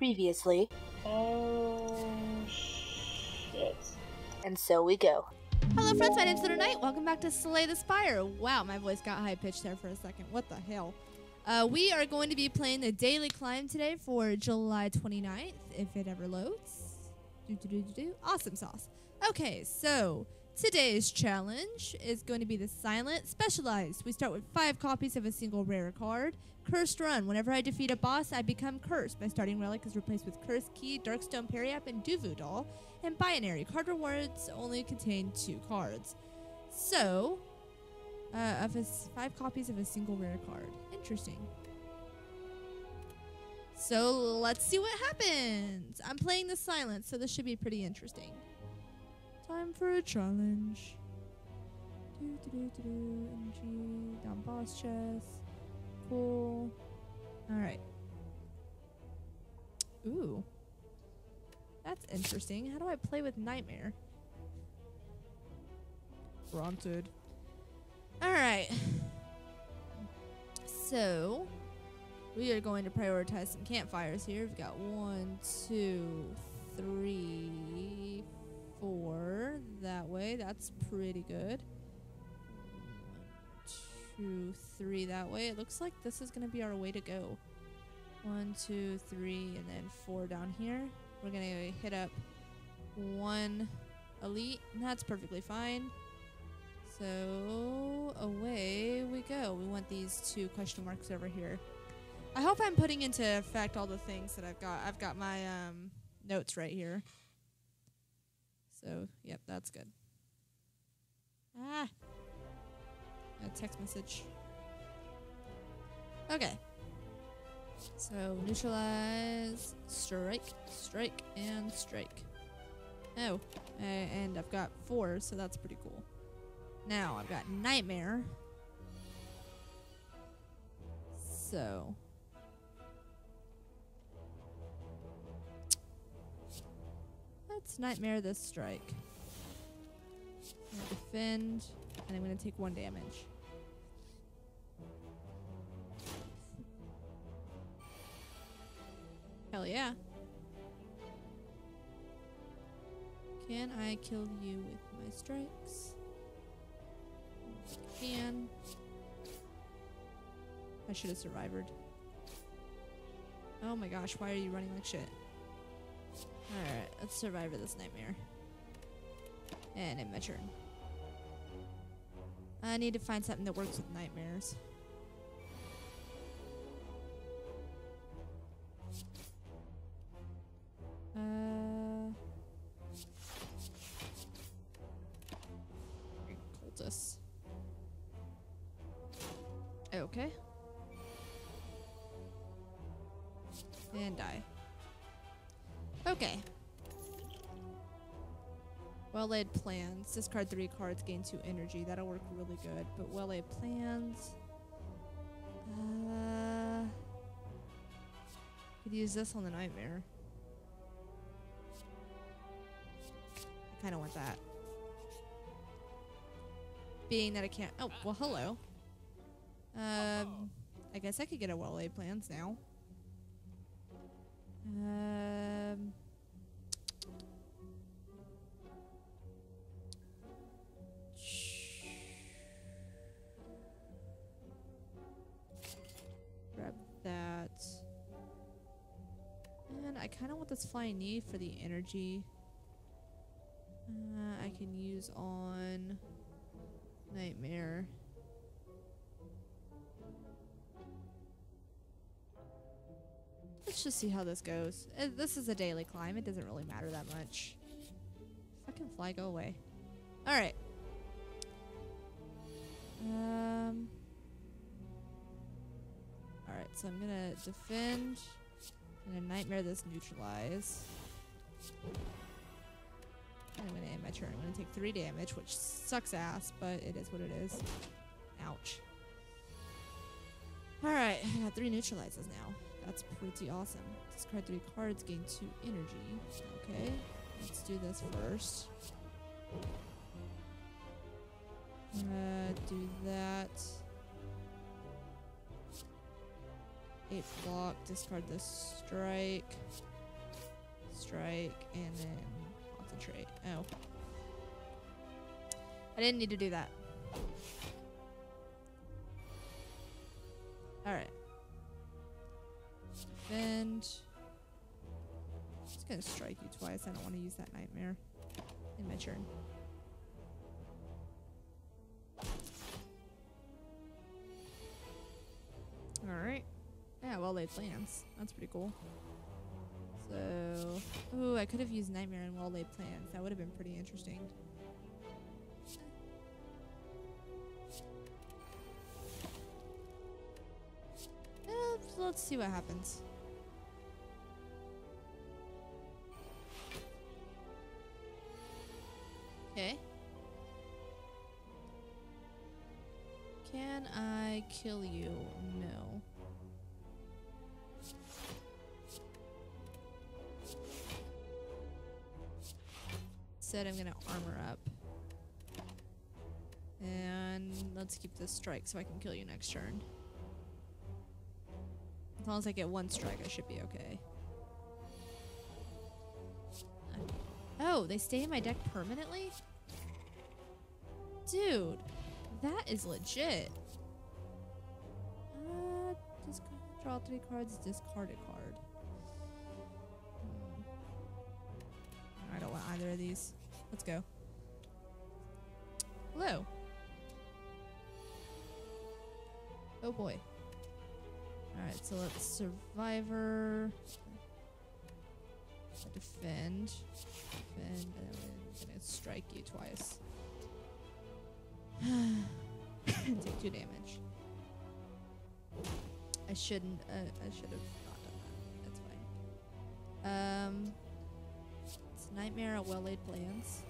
Previously, Oh shit. and so we go. Hello, friends. My name's Little Knight. Welcome back to Slay the Spire. Wow, my voice got high pitched there for a second. What the hell? Uh, we are going to be playing the daily climb today for July 29th, if it ever loads. Do, do, do, do, do. Awesome sauce. Okay, so today's challenge is going to be the Silent Specialized. We start with five copies of a single rare card. Cursed Run. Whenever I defeat a boss, I become cursed. My starting relic is replaced with Cursed Key, Darkstone Periapt, and Du-Vu Doll. And Binary. Card rewards only contain two cards. So, uh, of five copies of a single rare card. Interesting. So let's see what happens. I'm playing the silence, so this should be pretty interesting. Time for a challenge. Do, do, do, do, do. NG, down boss chest. Cool. Alright. Ooh. That's interesting. How do I play with Nightmare? Granted. Alright. So, we are going to prioritize some campfires here. We've got one, two, three, four. That way. That's pretty good. One, two, three that way. It looks like this is going to be our way to go. One, two, three, and then four down here. We're going to hit up one elite, and that's perfectly fine. So away we go. We want these two question marks over here. I hope I'm putting into effect all the things that I've got. I've got my um, notes right here. So, yep, that's good. Ah. A text message. Okay. So, neutralize, strike, strike, and strike. Oh, and I've got four, so that's pretty cool. Now I've got Nightmare. So. Let's Nightmare this strike. I'm gonna defend, and I'm to take one damage. Hell yeah. Can I kill you with my strikes? Can. I should have survived. Oh my gosh, why are you running like shit? Alright, let's survive this nightmare. And end my turn. I need to find something that works with nightmares. Well laid plans. Discard three cards, gain two energy. That'll work really good. But well laid plans. Uh, could use this on the nightmare. I kind of want that. Being that I can't. Oh well, hello. Um, I guess I could get a well laid plans now. Um. This flying knee for the energy. Uh, I can use on Nightmare. Let's just see how this goes. Uh, this is a daily climb. It doesn't really matter that much. Fucking fly, go away. Alright. Um. Alright, so I'm gonna defend. I'm gonna nightmare that's neutralize. And I'm gonna end my turn. I'm gonna take three damage, which sucks ass, but it is what it is. Ouch. Alright, I got three neutralizes now. That's pretty awesome. Discard three cards, gain two energy. Okay, let's do this first. Uh, do that. Eight block, discard the strike. strike, and then concentrate. Oh. I didn't need to do that. Alright. Defend. Just gonna strike you twice. I don't want to use that nightmare in my turn. Yeah, well laid plans. That's pretty cool. So, ooh, I could have used Nightmare and Well Laid Plans. That would have been pretty interesting. Let's see what happens. Okay. Can I kill you? No. Said I'm gonna armor up. And let's keep this strike so I can kill you next turn. As long as I get one strike, I should be okay. Oh, they stay in my deck permanently? Dude, that is legit. Uh, discard, draw three cards, discard a card. These. Let's go. Hello. Oh boy. Alright, so let's survivor. Defend. Defend, and then we're gonna strike you twice. Take two damage. I shouldn't. Uh, I should have not done that. That's fine. Um, nightmare at well laid plans.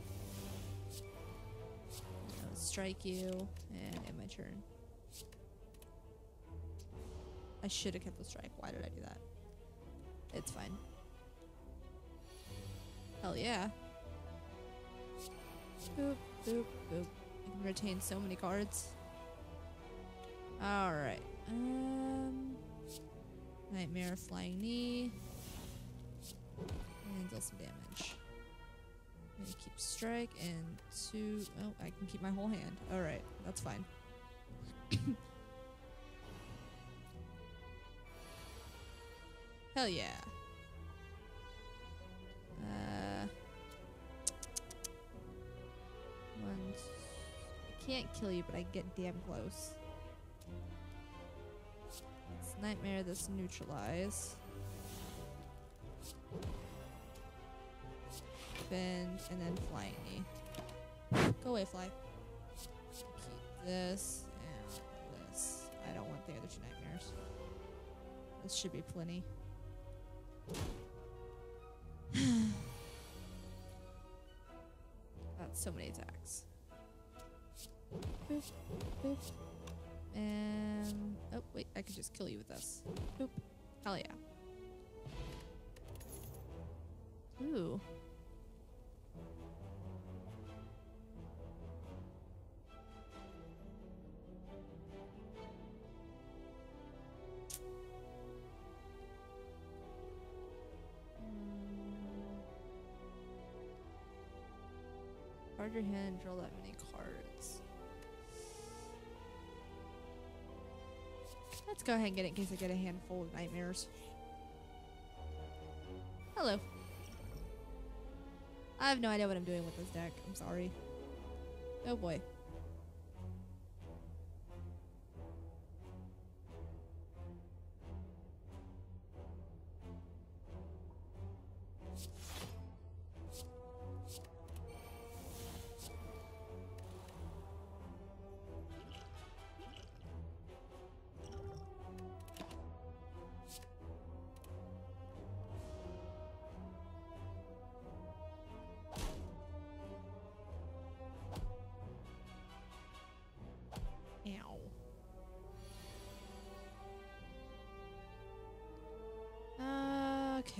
I'll strike you and end my turn. I should have kept the strike. Why did I do that? It's fine. Hell yeah. Boop, boop, boop. I can retain so many cards. Alright. Um Nightmare Flying Knee. And deal some damage. Keep strike and two oh, I can keep my whole hand. Alright, that's fine. Hell yeah. Uh, one. I can't kill you, but I get damn close. It's nightmare. This neutralize. Bend and then flying knee. Go away, fly. Keep this and this. I don't want the other two nightmares. This should be plenty. That's so many attacks. Boop, boop. And oh wait, I could just kill you with this. Boop. Hell yeah. Ooh. Your hand, draw that many cards. Let's go ahead and get it in case I get a handful of nightmares. Hello. I have no idea what I'm doing with this deck. I'm sorry. Oh boy.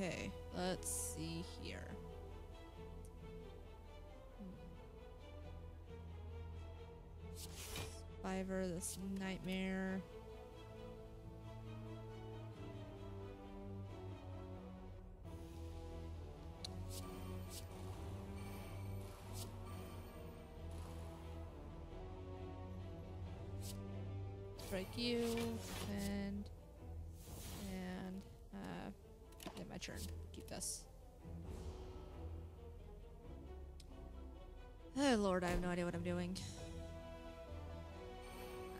Okay, let's see here. Survivor, this nightmare. Strike you, and turn. Keep this. Oh lord, I have no idea what I'm doing.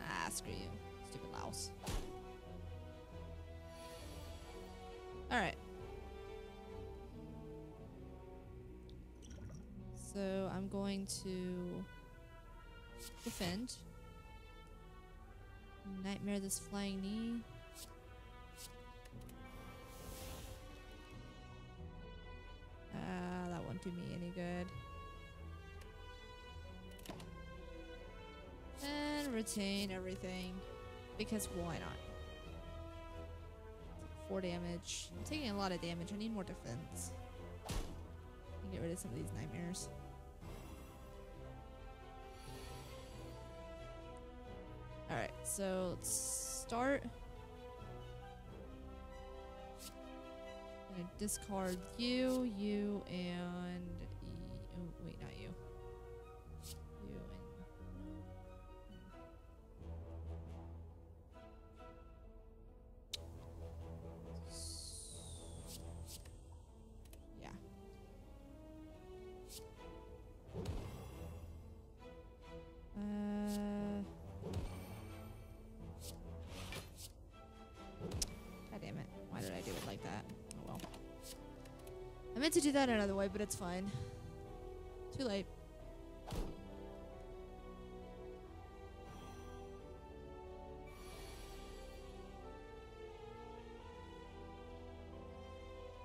Ah, screw you, stupid louse. Alright. So I'm going to defend. Nightmare this flying knee. Retain everything. Because why not? Four damage. I'm taking a lot of damage. I need more defense. Get rid of some of these nightmares. Alright, so let's start. I'm gonna discard you, you, and e oh wait, not. You To do that another way, but it's fine. Too late.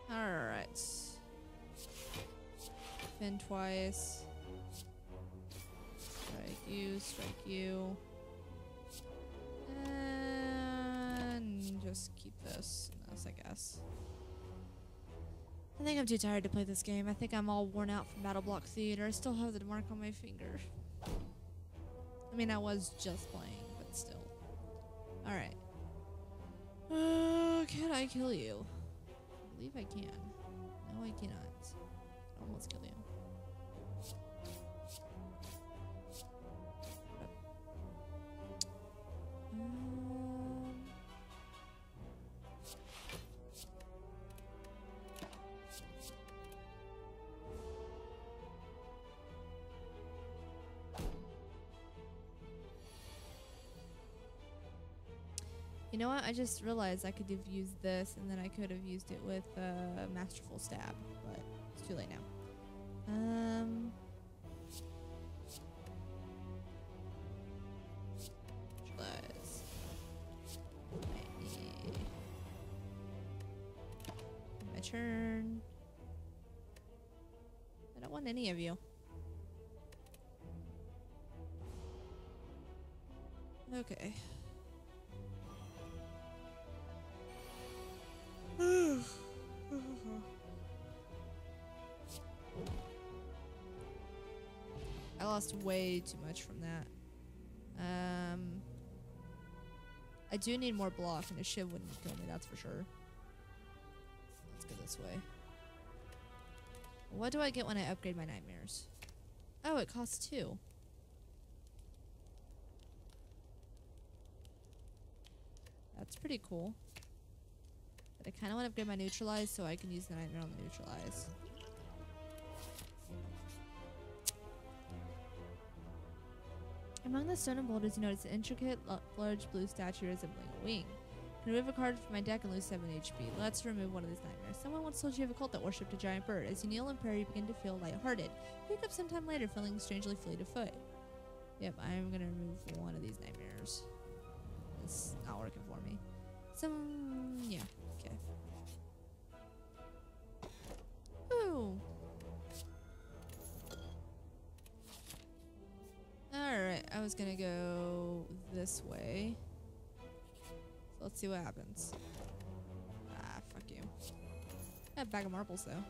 Alright. Defend twice. Strike you, strike you. And just keep this this, I guess. I think I'm too tired to play this game. I think I'm all worn out from Battle Block Theater. I still have the mark on my finger. I mean, I was just playing, but still. Alright. Uh, can I kill you? I believe I can. No, I cannot. Almost kill you. Um, You know what? I just realized I could have used this, and then I could have used it with uh, Masterful Stab, but it's too late now. Um. My- My turn. I don't want any of you. Okay. Lost way too much from that. Um, I do need more block, and a shiv wouldn't kill me, that's for sure. Let's go this way. What do I get when I upgrade my nightmares? Oh, it costs two. That's pretty cool. But I kind of want to upgrade my neutralize so I can use the nightmare on the neutralize. Among the stone and boulders, you notice an intricate, large blue statue resembling a wing. Can remove a card from my deck and lose 7 HP. Let's remove one of these nightmares. Someone once told you of a cult that worshipped a giant bird. As you kneel in prayer, you begin to feel lighthearted. You wake up sometime later feeling strangely fleet of foot. Yep, I'm gonna remove one of these nightmares. It's not working for me. Some, yeah, okay. Ooh. Was gonna go this way. So let's see what happens. Ah, fuck you. I have a bag of marbles though.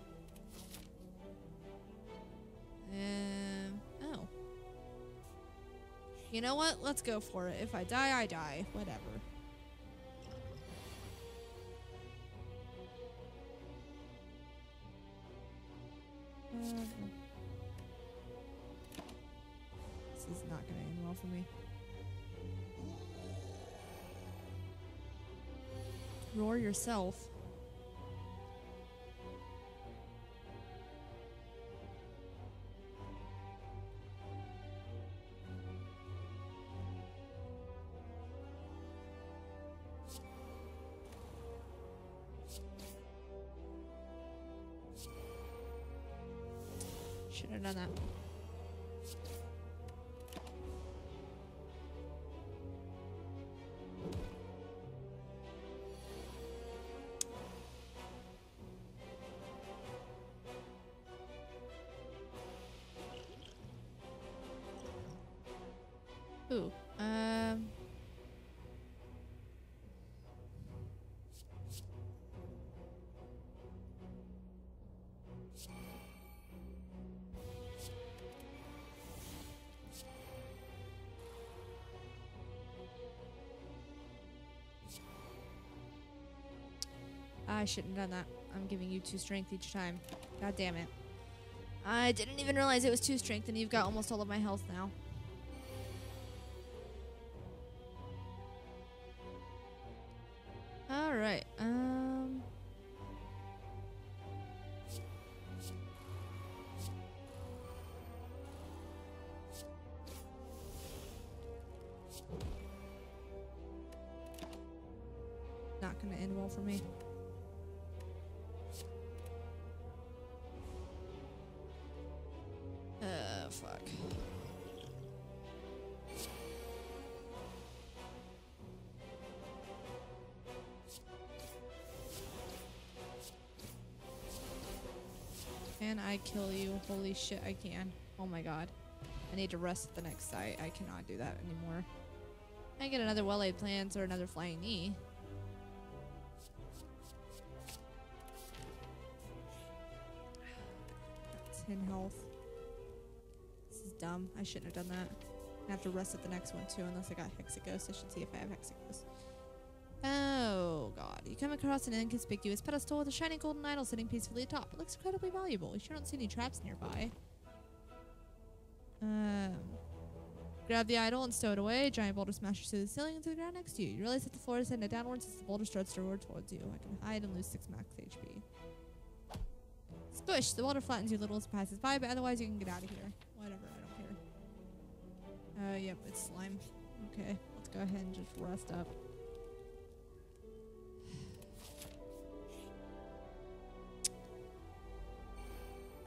Um, oh. You know what? Let's go for it. If I die, I die. Whatever. Roar yourself. I shouldn't have done that. I'm giving you two strength each time. God damn it. I didn't even realize it was two strength, and you've got almost all of my health now. Alright, um. Not gonna end well for me. Can I kill you? Holy shit, I can. Oh my god. I need to rest at the next site. I cannot do that anymore. I get another well-laid plans or another flying knee. Ten health. This is dumb. I shouldn't have done that. I have to rest at the next one too, unless I got Hexaghost. I should see if I have Hexaghost. Oh god. You come across an inconspicuous pedestal with a shining golden idol sitting peacefully atop. It looks incredibly valuable. You sure don't see any traps nearby. Um Grab the idol and stow it away. A giant boulder smashes through the ceiling into the ground next to you. You realize that the floor is headed downwards as the boulder starts to roar towards you. I can hide and lose 6 max HP. Spush! The boulder flattens you a little as it passes by, but otherwise you can get out of here. Whatever, I don't care. Uh, yep, it's slime. Okay, let's go ahead and just rest up.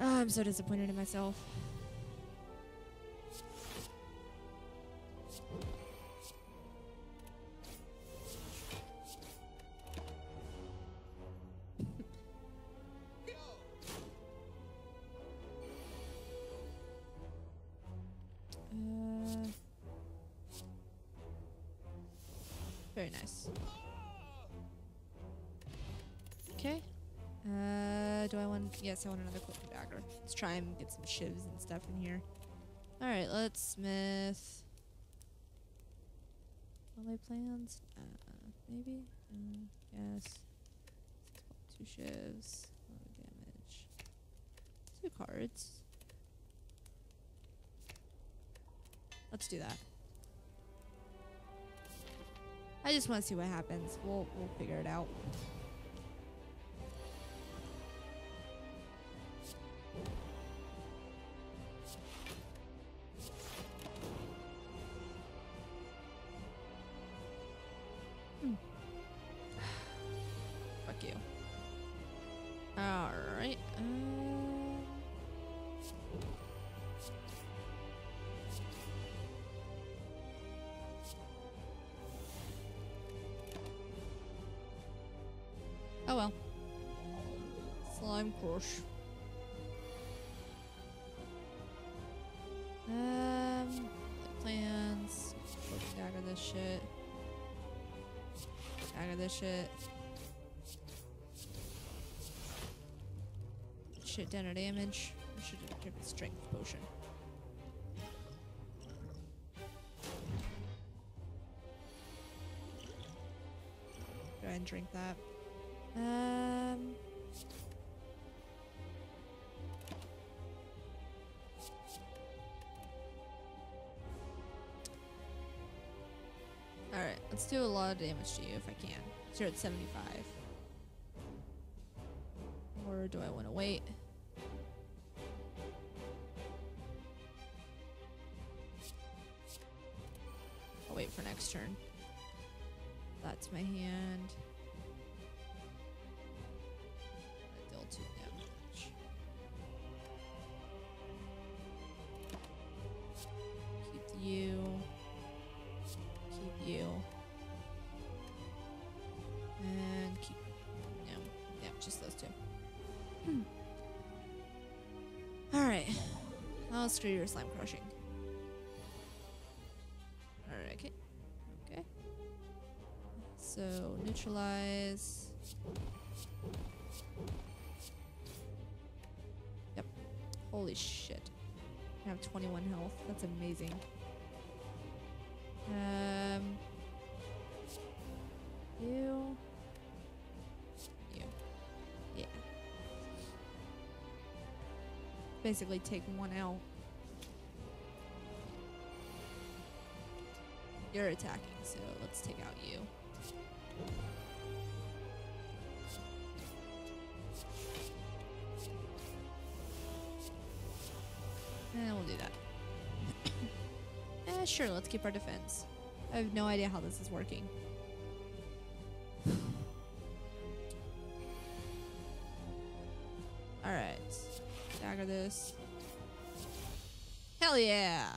Oh, I'm so disappointed in myself. Uh, very nice. Do I want? Yes, I want another quick dagger. Let's try and get some shivs and stuff in here. All right, let's smith. All my plans? Uh, maybe. Uh, yes. Two shivs. Damage. Two cards. Let's do that. I just want to see what happens. We'll we'll figure it out. Crush. Um, plans. Dagger this shit. Dagger this shit. Shit down dinner damage. I should give it strength potion. Go ahead and drink that. Um. Let's do a lot of damage to you if I can. So you're at 75. Or do I want to wait? I'll wait for next turn. That's my hand. I'll screw your slime crushing. Alright, okay. Okay. So, neutralize. Yep. Holy shit. I have 21 health. That's amazing. Um. You. You. Yeah. Basically, take one out. You're attacking, so let's take out you. And we'll do that. eh, sure, let's keep our defense. I have no idea how this is working. Alright. Dagger this. Hell yeah!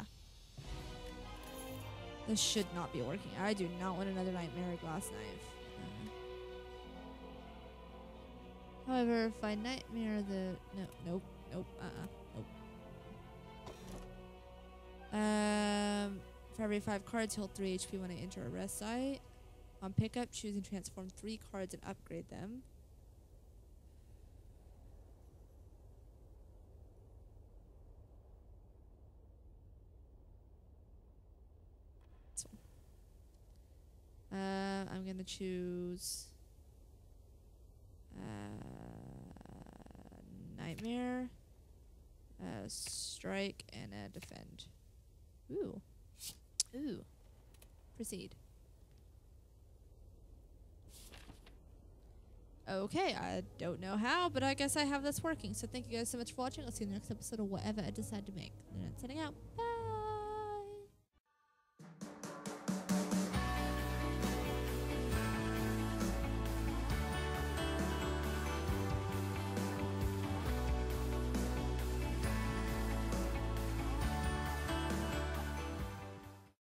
This should not be working. I do not want another Nightmare Glass Knife. Uh. However, if I Nightmare the... No, nope, nope, uh-uh, nope. Um, for every five cards, heal 3 HP when I enter a rest site. On pickup, choose and transform 3 cards and upgrade them. This one. Uh, I'm gonna choose uh, nightmare, uh, strike, and a defend. Ooh, ooh. Proceed. Okay, I don't know how, but I guess I have this working. So thank you guys so much for watching. I'll see you in the next episode of whatever I decide to make. And I'm setting out. Bye.